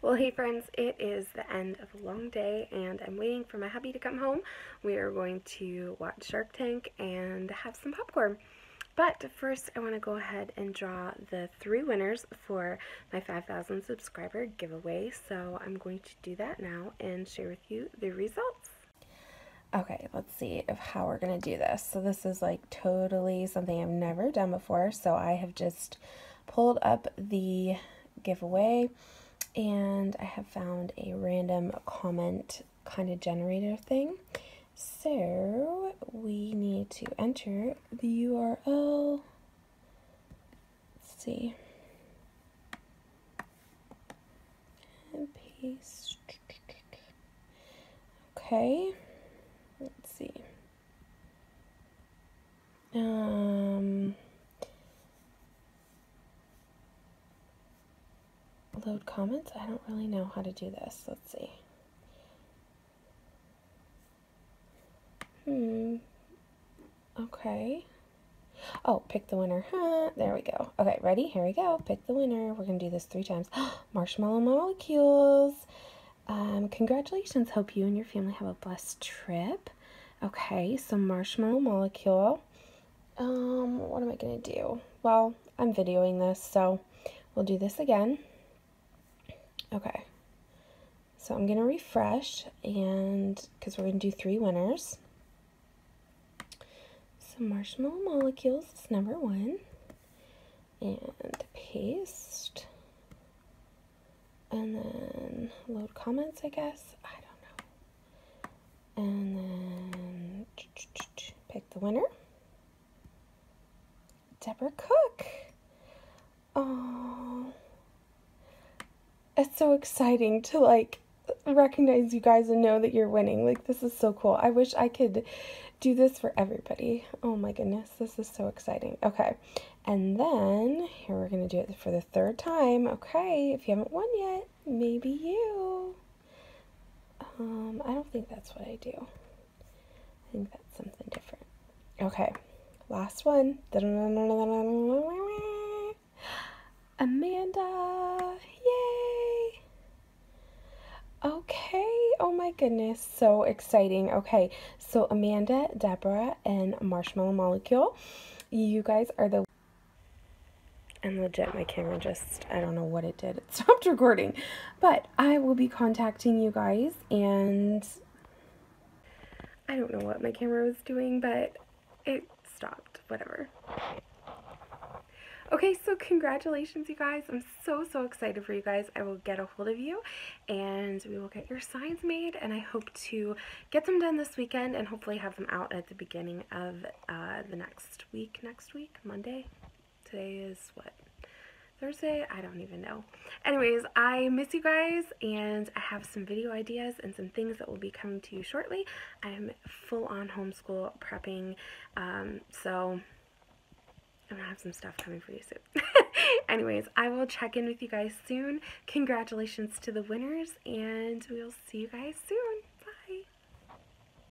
Well, hey friends, it is the end of a long day and I'm waiting for my hubby to come home. We are going to watch Shark Tank and have some popcorn. But first, I want to go ahead and draw the three winners for my 5,000 subscriber giveaway. So I'm going to do that now and share with you the results. Okay, let's see if how we're going to do this. So this is like totally something I've never done before. So I have just pulled up the giveaway and I have found a random comment kind of generator thing. So we need to enter the URL. Let's see. And paste. Okay. Let's see. Um load comments? I don't really know how to do this. Let's see. Hmm. Okay. Oh, pick the winner. Huh. There we go. Okay, ready? Here we go. Pick the winner. We're going to do this three times. Marshmallow molecules. Um, congratulations. Hope you and your family have a blessed trip. Okay, so marshmallow molecule. Um, what am I going to do? Well, I'm videoing this, so we'll do this again. Okay. So I'm going to refresh and because we're going to do three winners. So marshmallow molecules is number one. And paste. And then load comments, I guess. I don't know. And then pick the winner. Deborah Cook. Oh it's so exciting to like recognize you guys and know that you're winning. Like this is so cool. I wish I could do this for everybody. Oh my goodness, this is so exciting. Okay, and then here we're going to do it for the third time. Okay, if you haven't won yet, maybe you. Um, I don't think that's what I do. I think that's something different. Okay, last one. Amanda, yay! Okay, oh my goodness, so exciting. Okay, so Amanda, Deborah, and Marshmallow Molecule, you guys are the and legit my camera just i don't know what it did. It stopped recording. But i will be contacting you guys and i don't know what my camera was doing but it stopped. Whatever Okay, so congratulations, you guys. I'm so, so excited for you guys. I will get a hold of you and we will get your signs made and I hope to get them done this weekend and hopefully have them out at the beginning of uh, the next week. Next week? Monday? Today is what? Thursday? I don't even know. Anyways, I miss you guys and I have some video ideas and some things that will be coming to you shortly. I'm full on homeschool prepping, um, so I'm gonna have some stuff coming for you soon. Anyways, I will check in with you guys soon. Congratulations to the winners, and we'll see you guys soon.